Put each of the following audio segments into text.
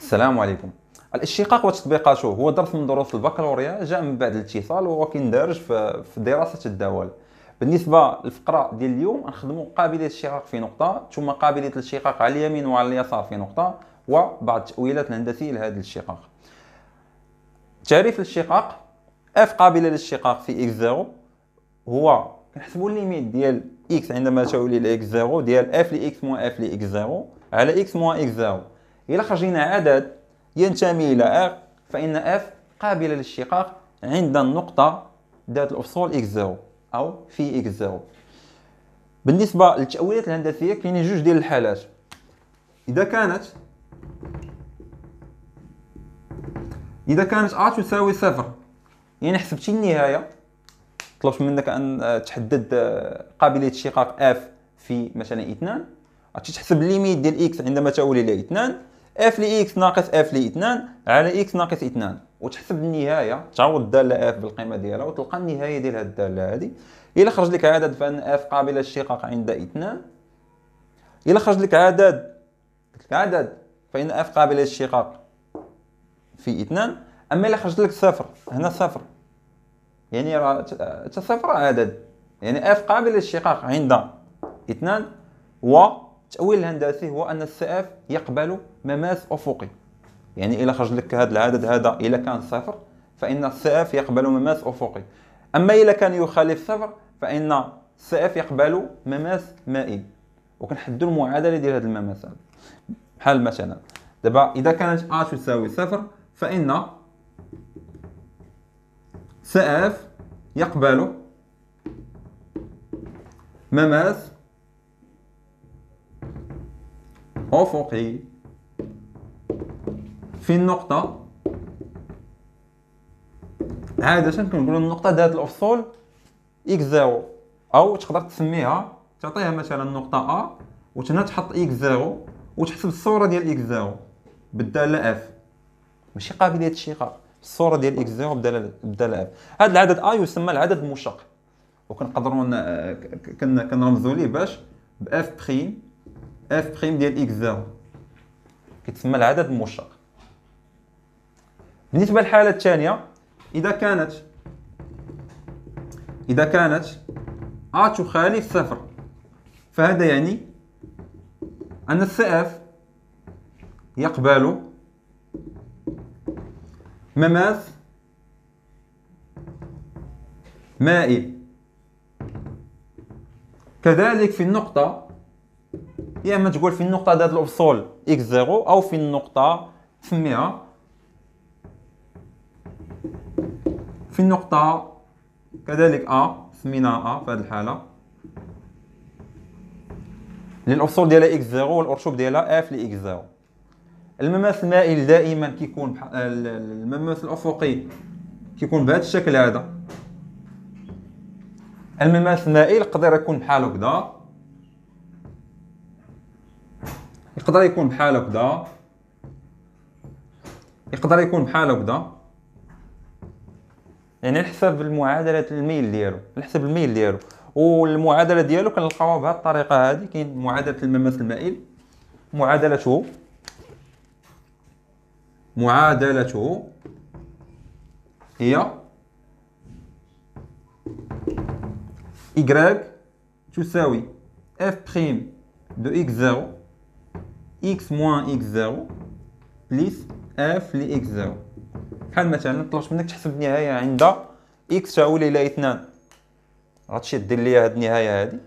السلام عليكم. الاشتقاق وتطبيقاته هو درس من دروس البكالوريا جاء من بعد الاتصال وهو كيندرج في دراسة الدوال بالنسبة للفقرة ديال اليوم نخدموا قابلية الاشتقاق في نقطة ثم قابلية الاشتقاق على اليمين وعلى اليسار في نقطة وبعض التأويلات الهندسية لهذا الاشتقاق. تعريف الاشتقاق f قابله للاشتقاق في x 0 هو كنحسبوا الليميت ديال إكس عندما تولي لاكس 0 ديال اف لاكس موان اف لاكس 0 على x moins x 0 إلى خرجنا عدد ينتمي إلى f فإن f قابلة للاشتقاق عند النقطة ذات الأفصول إكس 0 أو في إكس 0 بالنسبة للتأويلات الهندسية كاينين جوج ديال الحالات. إذا كانت إذا كانت ا تساوي صفر يعني حسبتي النهاية طلبت منك أن تحدد قابلية اشتقاق f في مثلا اثنان. غادي تحسب ال limite ديال x عندما تؤول إلى اثنان f ل x ناقص f ل اثنان على x ناقص اثنان. وتحسب النهاية تعوض الداله f بالقيمة ديالها وتلقى النهاية ديال هذه الداله هذه إلا خرج لك عدد فأن f قابل للاشتقاق عند اثنان. إلا خرج لك عدد عدد فإن f قابل للاشتقاق في اثنان. أما إلا خرج لك صفر هنا صفر. يعني راه صفر عدد. يعني اف قابل للاشتقاق عند اثنان و التأويل الهندسي هو أن السقف يقبل مماس أفقي. يعني إلى خرج لك هذا العدد هذا إلى كان صفر فإن السقف يقبل مماس أفقي. أما إذا كان يخالف صفر فإن السقف يقبل مماس مائل وكنحددوا المعادلة ديال هذا. المماس بحال مثلا دابا إذا كانت أ تساوي صفر فإن C f يقبل مماس أفقي في النقطة. عادة كنقولوا النقطة ذات الأفصول x zéro. أو تقدر تسميها تعطيها مثلا نقطة أ وتنا تحط x zéro وتحسب الصورة ديال x zéro بالدالة f ماشي قابلية الاشتقاق الصورة ديال x zéro بالدالة f هذا العدد أ يسمى العدد المشتق وكنقدروا كنرمزوا ليه باش ب f prime f prime ديال x zéro. كيتسمى العدد المشتق بالنسبة للحالة الثانية إذا كانت إذا كانت ا تخالف صفر فهذا يعني أن ال C f يقبل مماس مائل. كذلك في النقطة يا اما تقول في النقطة ذات الأفصول x zéro أو في النقطة تسميها في النقطة كذلك أ سميناها أ في هذه الحالة. للأفصول ديالها x zéro والأرتوب ديالها f ل x zéro. المماس المائل دائما كيكون المماس الأفقي كيكون بهذا الشكل هذا. المماس المائل يقدر يكون بحال هكذا. يقدر يكون بحال هكذا يقدر يكون بحال هكذا يعني على حسب المعادله الميل ديالو على الميل ديالو. والمعادلة ديالو كنلقاوها بهذه الطريقة هذه كاين معادلة المماس المائل معادلته معادلته هي y تساوي f de x0 x moins x 0 plus f ل x 0 بحال مثلا طلبت منك تحسب النهاية عند x تساوي إلى 2 غتمشي دير لي هاد النهاية هادي؟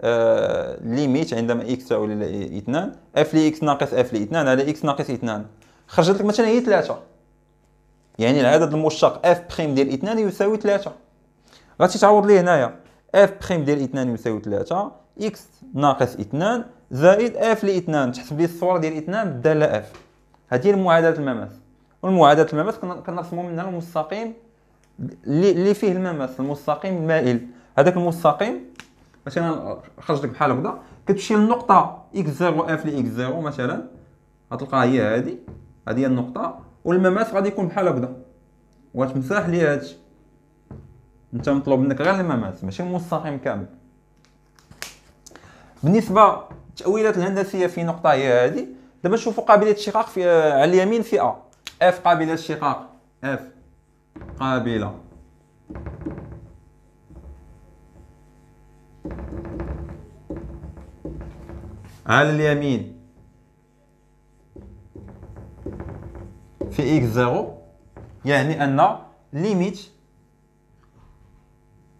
آه limite عندما x تساوي إلى 2 f ل x ناقص f ل 2 على x ناقص 2 خرجت لك مثلا هي 3 يعني العدد المشتق f prime ديال 2 يساوي 3 غادي تعوض ليه هنايا؟ f prime ديال 2 يساوي 3 x ناقص 2 زائد f لاثنان تحسب لي الصورة ديال اثنان بالداله f هذه معادله المماس والمعادلة المماس كنرسموا منها المستقيم اللي فيه المماس المستقيم المائل هذاك المستقيم مثلا خرج لك بحال هكذا كتمشي للنقطه x 0 f ل x 0 مثلا غتلقاها هي هذه هذه هي النقطة. والمماس غادي يكون بحال هكذا. وتمسح لي هادشي أنت مطلوب منك غير المماس ماشي المستقيم كامل. بالنسبة التاويلات الهندسية في نقطة هي هذه. دابا نشوفوا قابلية الاشتقاق في آه، على اليمين ا f قابله للاشتقاق f قابلة. على اليمين. في x zéro يعني أن limite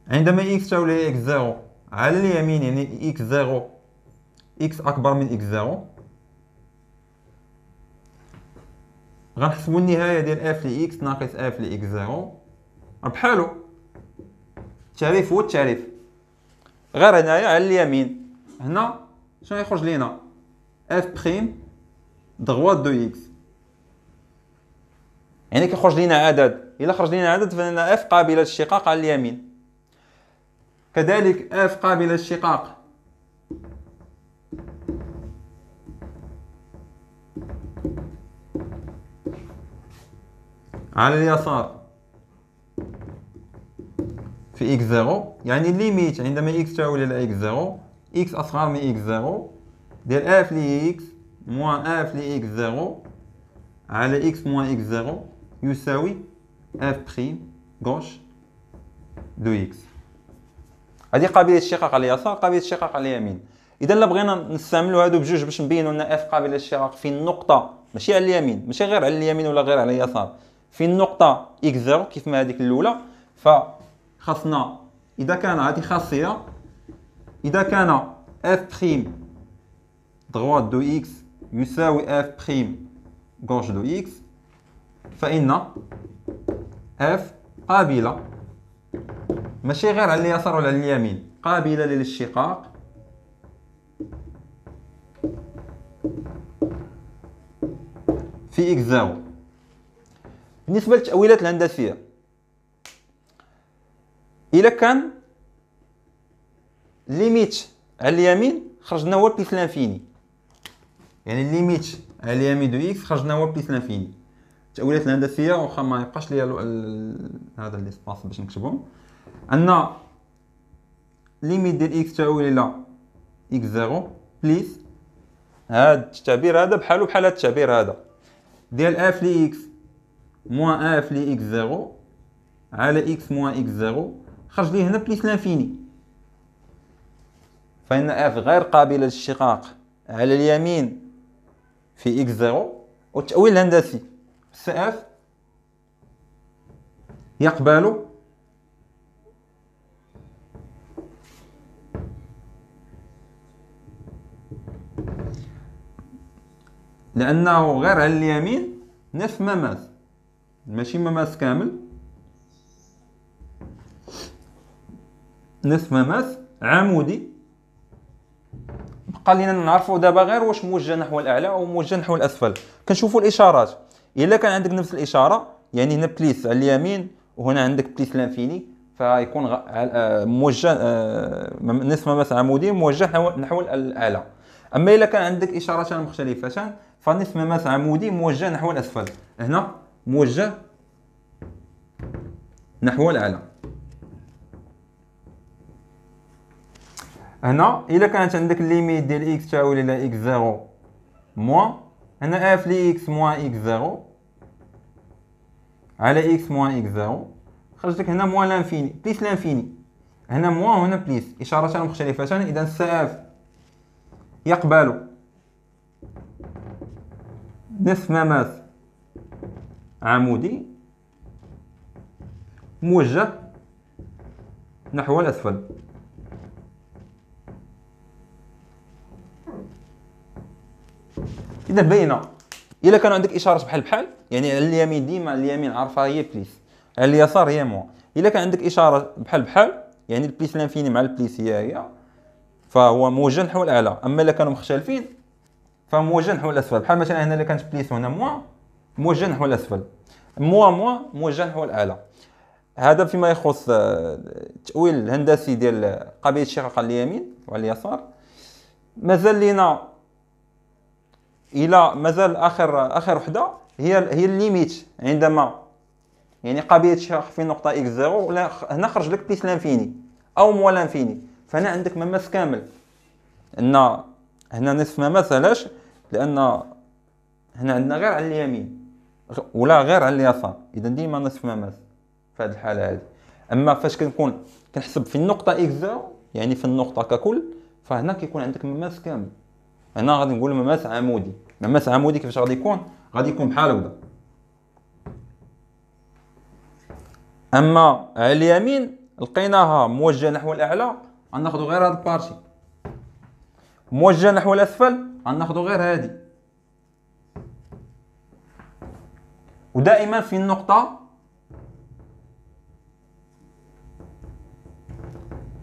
عندما x تساوي x zéro. على اليمين يعني x zéro. x أكبر من x zéro. غنحسبوا النهاية ديال f ل x ناقص f ل x zéro. بحالو التعريف هو التعريف. غير هنايا على اليمين. هنا شنو يخرج لينا؟ f prime droite de x. يعني كيخرج لينا عدد. إلا خرج لينا عدد فإن f قابلة للاشتقاق على اليمين. كذلك f قابلة للاشتقاق على اليسار. في x 0 يعني ال limite عندما x تساوي إلى x 0 x أصغر من x 0 ديال f ل x moins f ل x 0 على x moins x 0 يساوي f prime gauche de x هذه قابلية الاشتقاق على اليسار قابلية الاشتقاق على اليمين. إذا لا بغينا نستعملوا هادو بجوج باش نبينوا ان f قابله للاشتقاق في النقطة ماشي على اليمين ماشي غير على اليمين ولا غير على اليسار. في النقطة x0 كيف ما هذيك الأولى فخاصنا إذا كان هذه خاصية إذا كان f prime droite de x يساوي f prime gauche de x فإن f قابلة. ماشي غير على اليسار ولا على اليمين قابلة للاشتقاق. في x0 بالنسبة للتاويلات الهندسية. إلا كان limite على اليمين خرجنا هو plus l'infini يعني ال limite على اليمين de x خرجنا هو plus l'infini التاويلات الهندسية واخا ما يبقاش ليا هذا l'espace باش نكتبهم. أن limite ديال x تساوي إلى x zéro plus هذا التعبير هذا بحالو بحال هذا التعبير هذا. ديال f لي x moins f لي x zéro على x moins x zéro خرج لي هنا plus l'infini فإن f غير قابلة للاشتقاق على اليمين في x zéro والتأويل الهندسي Cf يقبل لأنه غير على اليمين نفس مماس ماشي مماس كامل؟ نصف مماس عمودي بقى لينا نعرفوا دابا غير واش موجه نحو الأعلى أو موجه نحو الأسفل. كنشوفوا الإشارات. إلا كان عندك نفس الإشارة يعني هنا plus على اليمين وهنا عندك plus l'infini فيكون غ... آه، موجه آه، نصف مماس عمودي موجه نحو الأعلى. أما إلا كان عندك إشارتان مختلفتان فنصف مماس عمودي موجه نحو الأسفل. هنا موجه نحو الأعلى هنا إلا كانت عندك ال limite ديال x تساوي إلى x zéro moins هنا f لي x moins x zéro على x moins x zéro خرج لك هنا moins l'infini plus l'infini. هنا moins وهنا plus إشارتان مختلفتان إذا Cf يقبل. نصف مماس عمودي موجه نحو الأسفل. إذا باينة إلا كان عندك إشارات بحال بحال يعني على اليمين ديما اليمين عارفة هي plus على اليسار هي مو إلا كان عندك إشارة بحال بحال يعني ال plus l'infini مع ال plus هي هي فهو موجه نحو الأعلى. أما إلا كانوا مختلفين فموجه نحو الأسفل. بحال مثلا هنا إلا كانت plus وهنا moins موجه نحو الأسفل موا موا موجه نحو الاعلى هذا فيما يخص آه، التاويل الهندسي ديال قابلية الاشتقاق على اليمين وعلى اليسار. مازال لينا إلى مازال آخر آخر وحدة هي هي ال limite عندما يعني قابلية الاشتقاق في نقطة x zéro هنا خرج لك plus l'infini أو moins l'infini. فهنا عندك مماس كامل. إن هنا نصف مماس علاش؟ لأن هنا عندنا غير على اليمين. ولا غير على اليسار إذا ديما نصف مماس في هذه الحالة هذه أما فاش كنكون كنحسب في النقطة x zéro يعني في النقطة ككل فهنا كيكون عندك مماس كامل. هنا غادي نقول مماس عمودي. مماس عمودي كيفاش غادي يكون؟ غادي يكون بحال هكذا. أما على اليمين لقيناها موجهه نحو الأعلى غناخذوا غير هاد البارتي. موجهه نحو الأسفل غناخذوا غير هادي. ودائما في النقطة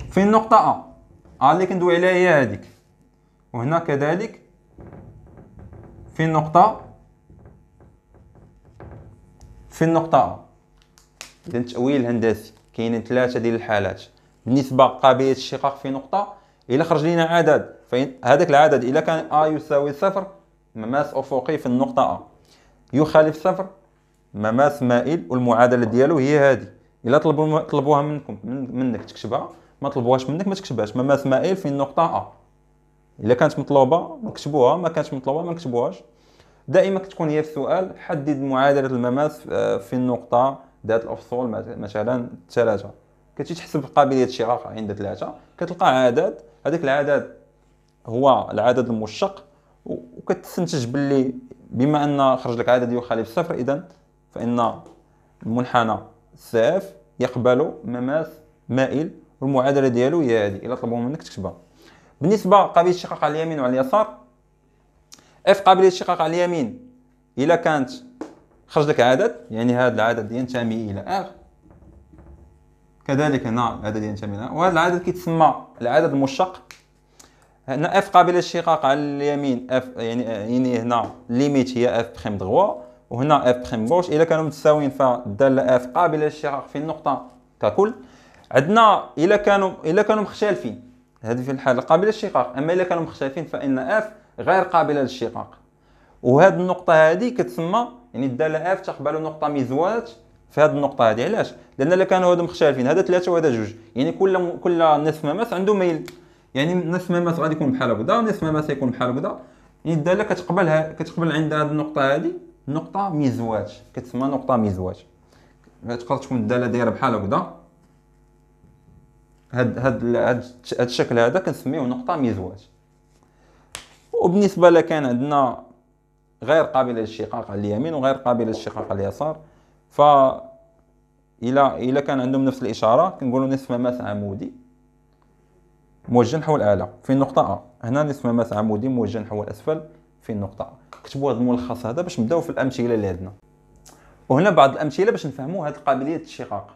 في النقطة أ. ا اللي كندوي عليها هي هذيك. وهنا كذلك في النقطة في النقطة أ. اذا التاويل الهندسي كاينين ثلاثة ديال الحالات. بالنسبة قابليه الشقاق في نقطة إلا خرج لنا عدد فإن هذاك العدد إلا كان أ يساوي صفر مماس افقي في النقطة أ. يخالف صفر مماس مائل والمعادلة ديالو هي هذه إلا طلبوا طلبوها منكم من منك تكتبها ما طلبوهاش منك ما تكتبهاش. مماس مائل في النقطة ا إلا كانت مطلوبة نكتبوها ما كانتش مطلوبة ما نكتبوهاش دائما كتكون هي السؤال حدد معادلة المماس آه، في النقطة ذات الأفصول مثلا ثلاثة. كتجي تحسب قابلية الشقاق عند ثلاثة. كتلقى عدد هذاك العدد هو العدد المشق و- وكتستنتج باللي بما أن خرج لك عدد يخالف صفر اذا فإن المنحنى Cf يقبل مماس مائل والمعادلة ديالو هي هذه. إلا طلبوا منك تكتبها. بالنسبة قابلية الاشتقاق على اليمين وعلى اليسار f قابلية الاشتقاق على اليمين إلا كانت خرج لك عدد يعني هذا العدد ينتمي إلى R كذلك هنا العدد ينتمي إلى وهذا العدد كيتسمى العدد المشتق هنا f قابلة للاشتقاق على اليمين f يعني يعني هنا limite هي f prime droite. وهنا f prime gauche. إلا كانوا متساويين فالدالة f قابلة للاشتقاق في النقطة ككل. عندنا إلا كانوا إلا كانوا مختلفين. هذه في الحالة قابلة للاشتقاق. أما إلا كانوا مختلفين فإن f غير قابلة للاشتقاق. وهذه النقطة هذه كتسمى يعني الدالة f تقبل نقطة مزواة في هذه النقطة هذه. علاش؟ لأن إلا كانوا هادو مختلفين. هذا ثلاثة وهذا جوج. يعني كل كل نصف مماس عنده ميل. يعني نصف مماس غادي يكون بحال هكذا ونصف مماس يكون بحال هكذا. يعني الداله كتقبلها كتقبل عند هذه النقطة هذه. نقطة ميزوات كتسمى نقطة ميزوات تقدر تكون الدالة دايره بحال هكذا. هاد هاد هاد الشكل هذا كنسميوه نقطة ميزوات وبالنسبة لكان عندنا غير قابله للشقاق على اليمين وغير قابله للشقاق على اليسار. ف إلى إلى كان عندهم نفس الإشارة كنقولوا نصف مماس عمودي موجه نحو الاعلى في النقطه أ. هنا نصف مماس عمودي موجه نحو الأسفل في النقطه أ. كتبوا هذا الملخص هذا باش نبداو في الأمثلة اللي عندنا وهنا بعض الأمثلة باش نفهموا هذه قابلية الاشتقاق.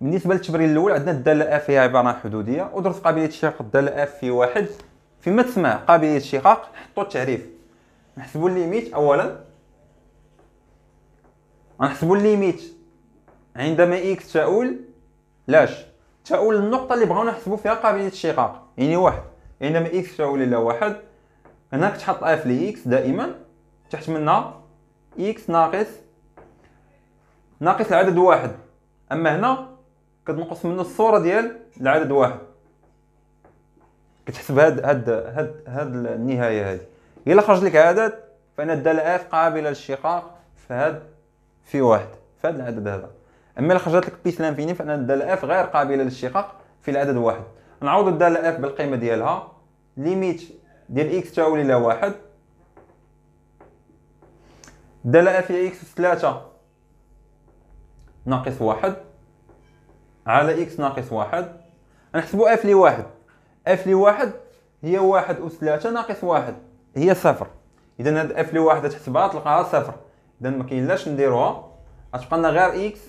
بالنسبة للتمرين الأول عندنا الدالة f هي عبارة عن حدودية ودرس قابلية الاشتقاق الدالة f في واحد. فين ما تسمع قابلية الاشتقاق نحطوا التعريف. نحسبوا ال limite اولا. غنحسبوا ال limite. عندما x تؤول لاش. تؤول النقطة اللي بغاو نحسبوا فيها قابلية الاشتقاق. يعني واحد. عندما x تؤول إلى واحد هنا كتحط f ل x دائما. تحت منها x ناقص ناقص العدد واحد. أما هنا كتنقص منه الصورة ديال العدد واحد. كتحسب هاد هاد هاد هاد النهاية هادي. إلا خرج لك عدد فان الدالة f قابلة للاشتقاق فهاد في واحد في هذا العدد هذا. أما إلا خرجت لك plus l'infini فان الدالة f غير قابلة للاشتقاق في العدد واحد. نعوض الداله اف بالقيمة ديالها. limite ديال إكس تؤول إلى واحد. الداله اف إكس ثلاثة ناقص واحد على إكس ناقص واحد. نحسبوا اف لواحد اف لواحد هي واحد أس ثلاثة ناقص واحد. هي صفر. اذا هاد اف لواحد تحسبها تلقاها صفر. اذا ما كاين لاش نديروها. غتبقى لنا غير إكس.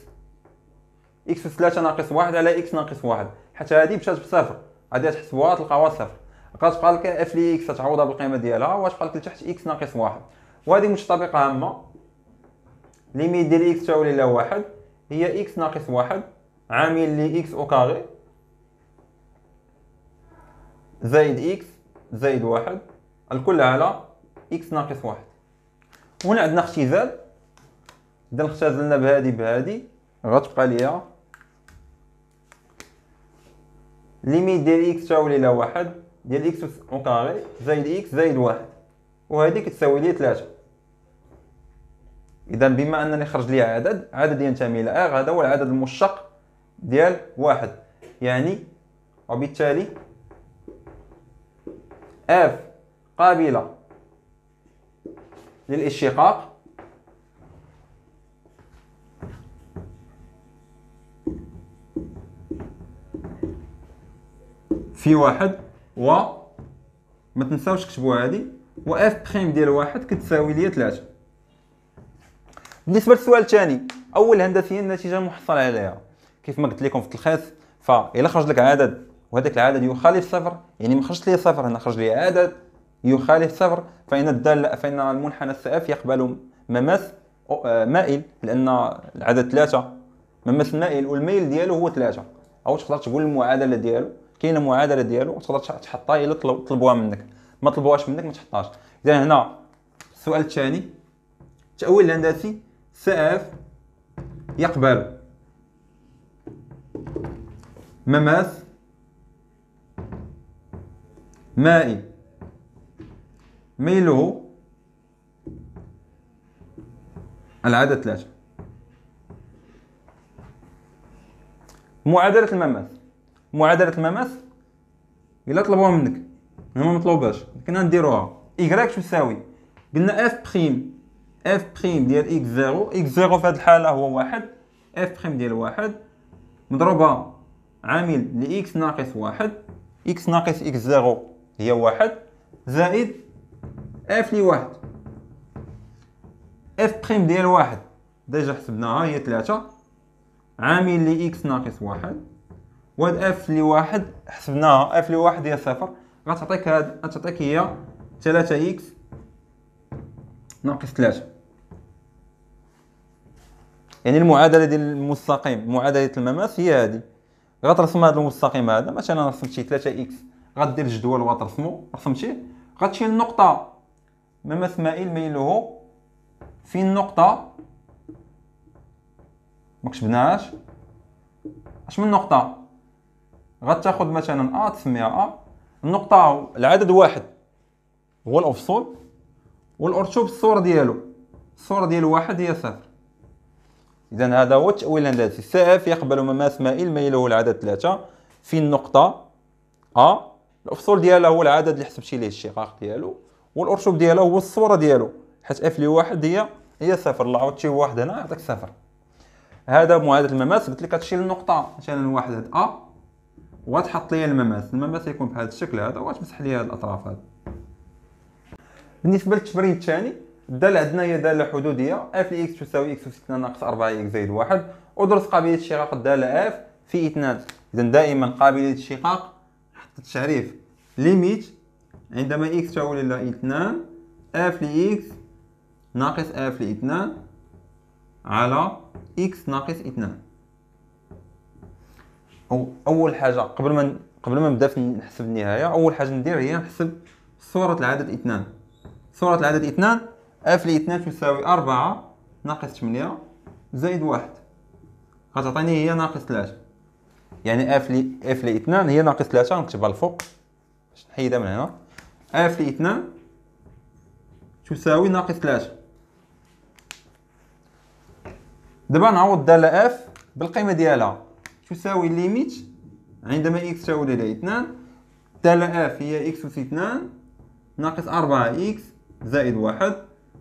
أس ثلاثة ناقص واحد على إكس ناقص واحد. حتى هادي مشات بصفر. غادي تحسبوها تلقاوها صفر. غتبقى لك اف لي إكس تعوضها بالقيمة ديالها وغتبقى لك لتحت إكس ناقص واحد. وهذه متطابقة هامة limite ديال إكس تؤول إلى واحد. هي إكس ناقص واحد. عامل لي x au carré. زائد إكس زائد واحد. الكل على إكس ناقص واحد. هنا عندنا اختزال. إذا اختزلنا بهادي بهادي غتبقى ليا limite ديال إكس تؤول إلى واحد. ديال x au carré. زائد إكس زائد واحد. وهذه كتساوي لي ثلاثة. اذا بما أنني خرج لي عدد عدد ينتمي إلى R هذا هو العدد المشتق ديال واحد. يعني وبالتالي اف قابلة للاشتقاق في واحد. و ما تنساوش تكتبوا هذه و f prime ديال واحد كتساوي ليا ثلاثة بالنسبة للسؤال الثاني أول هندسيا النتيجة المحصل عليها. كيف ما قلت لكم في التلخيص فإلا خرج لك عدد وهذاك العدد يخالف صفر يعني ما خرجش لي صفر هنا خرج لي عدد يخالف صفر فإن الدال فإن المنحنى السقف يقبل مماس آه، مائل لأن العدد ثلاثة. مماس مائل والميل ديالو هو ثلاثة. أو تقدر تقول المعادلة ديالو. كاينة معادلة ديالو تقدر تحطها إلا طلبوها منك. ما طلبوهاش منك ما تحطهاش. اذا هنا السؤال الثاني. التاويل الهندسي. سقف يقبل. مماس مائل. ميله العدد ثلاثة معادلة المماس معادلة المماس إلا طلبوها منك. هما ما مطلوباش كنا نديروها ايكغيك تساوي؟ قلنا f prime f prime ديال x zéro x zéro في هذه الحالة هو واحد. f prime ديال واحد. مضروبة عامل لاكس ناقص واحد. إكس ناقص x zéro هي واحد. زائد اف لي واحد f prime ديال واحد. déjà حسبناها هي ثلاثة عامل لاكس ناقص واحد. وهاد اف لواحد حسبناها. اف لواحد هي صفر. غتعطيك هاد غتعطيك هي تلاتة إكس ناقص تلاتة. يعني المعادلة ديال المستقيم معادلة المماس هي هادي. غترسم هاد المستقيم هذا مثلا رسمتي تلاتة إكس غدير الجدول وغترسمو. رسمتيه؟ غتشيل النقطة مماس مائل ميله في النقطة؟ ما كتبناهاش. أش من نقطة؟ غتاخذ مثلا أ تسميها أ. النقطة العدد واحد. هو الأفصول والأرتوب الصورة ديالو. الصورة ديال واحد هي صفر. اذا هذا هو التأويل الهندسي Cf يقبل مماس مائل ميله العدد ثلاثة. في النقطة آ الأفصول ديالها هو العدد اللي حسبتي ليه الاشتقاق ديالو والارتوب ديالها هو الصورة ديالو حيت أف لي واحد هي هي صفر. لا عاودتي واحد هنا يعطيك صفر. هذا معادلة المماس قلت لك تشيل النقطة مثلا واحد هاد آ وتحط لي المماس المماس يكون بهذا الشكل هذا وتمسح لي هذه الأطراف هذه. بالنسبة للتمرين الثاني الداله عندنا هي دالة حدودية. اف إكس تساوي إكس اس 2 ناقص 4 إكس زائد 1 ادرس قابلية اشتقاق الداله اف في 2 إذا دائما قابلية الاشتقاق حط التعريف limite عندما إكس تؤول إلى 2 اف لاكس ناقص اف ل 2 على إكس ناقص 2 أو أول حاجة قبل ما قبل ما نبدأ نحسب النهاية أول حاجة ندير هي نحسب صورة العدد اثنان. صورة العدد اثنان اف ل اثنان تساوي أربعة ناقص ثمانية زائد واحد. غتعطيني هي ناقص ثلاثة. يعني اف ل اف ل اثنان هي ناقص ثلاثة نكتبها الفوق باش نحيدها من هنا. اف ل اثنان تساوي ناقص ثلاثة. دابا نعوض الدالة اف بالقيمة ديالها. تساوي limite عندما إكس تؤول إلى 2 دالة اف هي إكس اس 2 ناقص 4 إكس زائد 1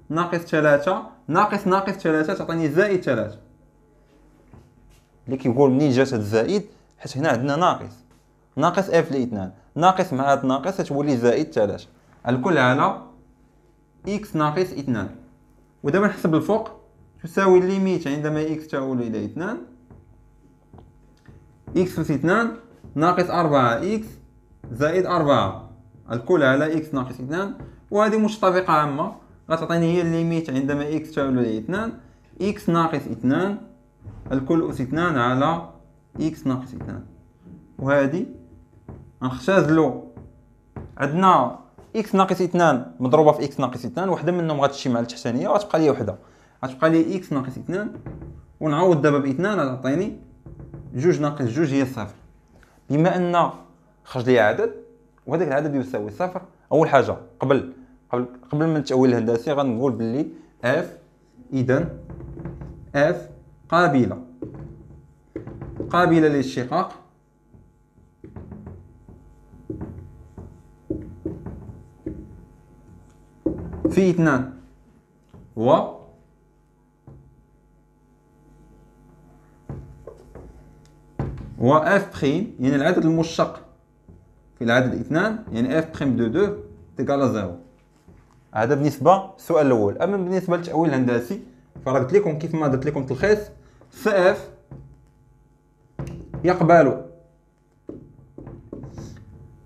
ناقص 3 ناقص ناقص 3 تعطيني زائد 3 اللي كيقول منين جات هاد الزائد؟ حيت هنا عندنا ناقص. ناقص اف ل 2 ناقص مع هاد ناقص تولي زائد 3 الكل على إكس ناقص 2 ودابا نحسب الفوق تساوي ال limite عندما إكس تؤول إلى 2 إكس أس إثنان ناقص أربعة إكس زائد أربعة. الكل على إكس ناقص إثنان. وهذه متطابقة هامة. غتعطيني هي ال limite عندما إكس تؤول إلى اثنان إكس ناقص اثنان الكل أس اثنان على إكس ناقص اثنان. وهذه غنختازلو عندنا إكس ناقص اثنان مضروبة في إكس ناقص اثنان وحدة منهم غتمشي مع التحتانية وغتبقى لي وحدة. غتبقى لي إكس ناقص اثنان ونعوض دابا باثنان غتعطيني جوج ناقص جوج هي صفر. بما أن خرج لي عدد وهذاك العدد يساوي صفر. أول حاجة قبل قبل قبل من التاويل الهندسي غنقول باللي اف إذا f قابلة. قابلة للاشتقاق في إثنان. و. و f prime يعني العدد المشتق في العدد إثنان يعني f prime de deux est égal à zéro. هذا بالنسبة للسؤال الأول. أما بالنسبة للتأويل الهندسي فراه قلت لكم كيف ما درت لكم تلخيص C f يقبل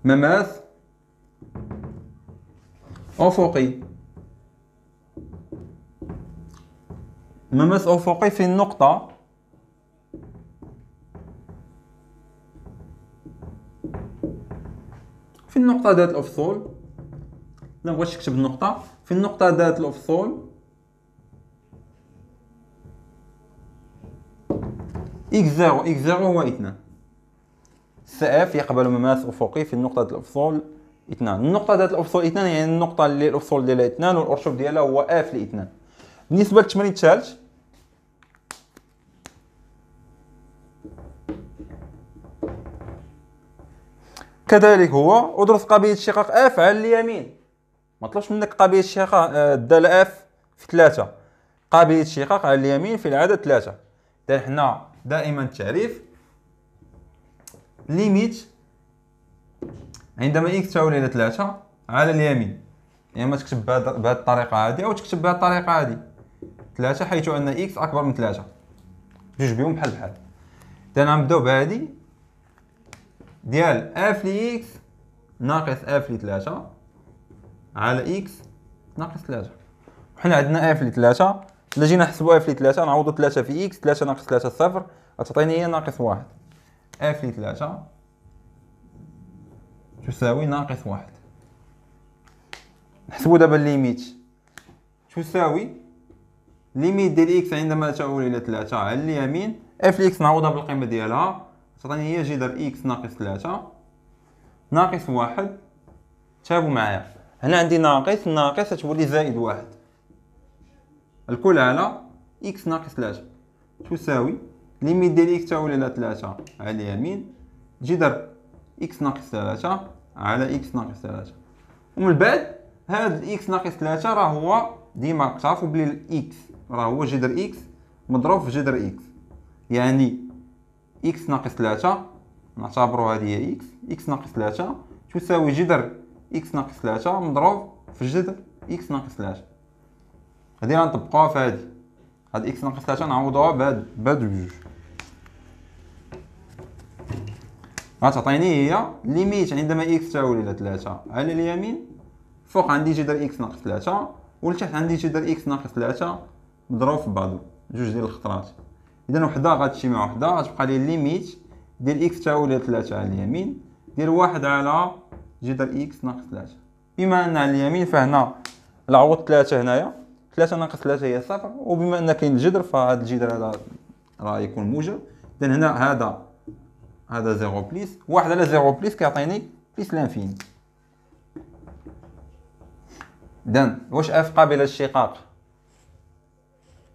مماس أفقي مماس أفقي في النقطة في النقطة ذات الأفصول. لا بغيتش تكتب النقطة في النقطة ذات الأفصول x zéro x zéro هو اثنان C f يقبل مماس أفقي في النقطة ذات الأفصول اثنان النقطة ذات الأفصول اثنان يعني النقطة اللي الأفصول ديالها اثنان والأرتوب ديالها هو f لاثنان بالنسبة للتمرين الثالث كذلك هو ادرس قابلية اشتقاق f على اليمين ما طلبش منك قابلية اشتقاق الدالة آه، f في ثلاثة. قابلية اشتقاق على اليمين في العدد ثلاثة. إذا حنا دائما التعريف. limite. عندما x تؤول إلى ثلاثة على اليمين. يا اما تكتب بهذه الطريقة هذه أو تكتب بهذه الطريقة هذه ثلاثة حيث أن x أكبر من ثلاثة. جوج بهم بحال بحال. إذا غنبداو بهذه ديال f لي x ناقص f لي ثلاثة على x ناقص ثلاثة. وحنا عندنا f لي ثلاثة إلا جينا نحسبو f لي ثلاثة نعوضو ثلاثة في x ثلاثة ناقص ثلاثة صفر. غتعطيني هي ناقص واحد. f لي ثلاثة تساوي ناقص واحد. نحسبو دابا ال limite تساوي limite ديال x عندما تؤول إلى ثلاثة على اليمين. f لي x نعوضها بالقيمة ديالها. تعطيني هي جذر x ناقص ثلاثة. ناقص واحد. تابعوا معايا. هنا عندي ناقص ناقص تولي زائد واحد. الكل على x ناقص ثلاثة. تساوي limite ديال x تؤول إلى ثلاثة على اليمين جذر x ناقص ثلاثة على x ناقص ثلاثة. ومن بعد هاد x ناقص ثلاثة راه هو ديما تعرفوا بلي ال x راه هو جذر x مضروب في جذر x يعني x ناقص ثلاثة نعتبرو هذه هي إكس إكس ناقص ثلاثة تساوي جذر x ناقص ثلاثة مضروب في جذر x ناقص ثلاثة هادي غنطبقوها في هادي. هاد x ناقص ثلاثة نعوضوها بهاد بهاد بجوج غتعطيني هي limite عندما x تؤول إلى ثلاثة على اليمين فوق عندي جذر x ناقص ثلاثة ولتحت عندي جذر x ناقص ثلاثة مضروب في بعضو جوج ديال الخطرات. اذا وحده غتمشي مع وحده غتبقى لي limite ديال x تؤول إلى ثلاثة على اليمين ديال واحد على جذر x ناقص ثلاثة. بما أن على اليمين فهنا نعوض ثلاثة هنايا. ثلاثة ناقص ثلاثة هي صفر. وبما أن كاين الجذر فهاد الجذر هذا راه يكون موجب. اذا هنا هذا هذا zéro plus. واحد على zéro plus كيعطيني plus l'infini اذا واش f قابلة للاشتقاق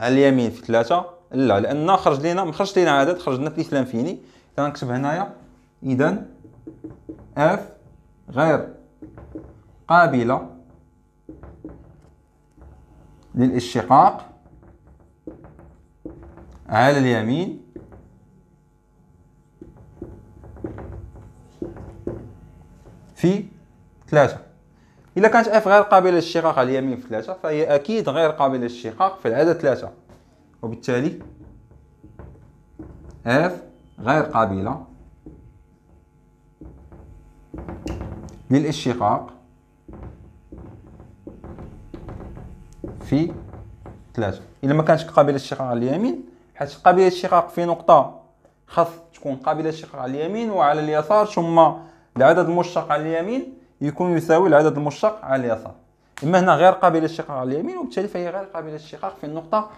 على اليمين في ثلاثة. لا لأن خرج لينا ما خرجش لينا عدد خرج لنا plus l'infini. نكتب هنايا. اذا f غير قابلة للاشتقاق على اليمين في ثلاثة. إذا كانت اف غير قابلة للاشتقاق على اليمين في ثلاثة فهي أكيد غير قابلة للاشتقاق في العدد ثلاثة. وبالتالي اف غير قابلة للاشتقاق في ثلاثة. إلا ما كانتش قابلة للاشتقاق على اليمين حيت قابلة للاشتقاق في نقطة. خاص تكون قابلة للاشتقاق على اليمين وعلى اليسار ثم العدد المشتق على اليمين يكون يساوي العدد المشتق على اليسار. إما هنا غير قابله للاشتقاق على اليمين وبالتالي فهي غير قابله للاشتقاق في النقطة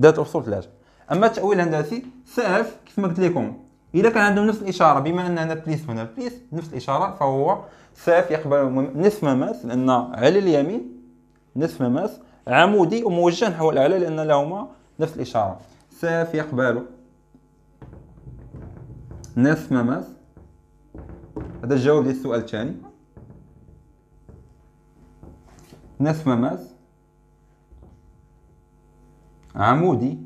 ذات أصول ثلاثة. أما التأويل الهندسي ساف كيف ما قلت لكم إذا كان عندهم نفس الإشارة بما أن هنا بليس هنا بليس نفس الإشارة فهو ساف يقبل نصف مماس لأن على اليمين نصف مماس عمودي وموجه نحو الاعلى لأن لهما نفس الإشارة. صافي قبالو نصف مماس. هذا الجواب ديال السؤال الثاني. نصف مماس عمودي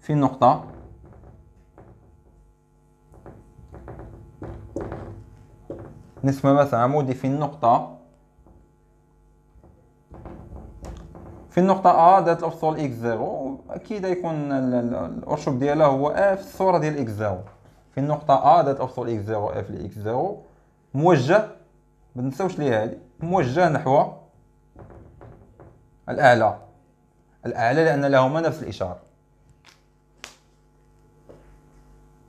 في نقطة نصف مماس عمودي في النقطة. في النقطة A ذات الأفصول x zéro أكيد يكون الأرتوب ديالها هو f الصورة ديال x zéro. في النقطة A ذات الأفصول x zéro f ل x zéro موجه ما تنساوش لي هادي موجه نحو الأعلى. الأعلى لأن لهما نفس الإشارة.